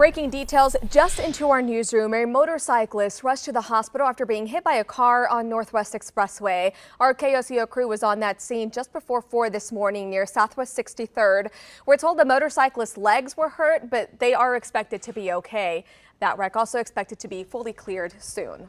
Breaking details just into our newsroom. A motorcyclist rushed to the hospital after being hit by a car on Northwest Expressway. Our KOCO crew was on that scene just before 4 this morning near Southwest 63rd. We're told the motorcyclist's legs were hurt, but they are expected to be okay. That wreck also expected to be fully cleared soon.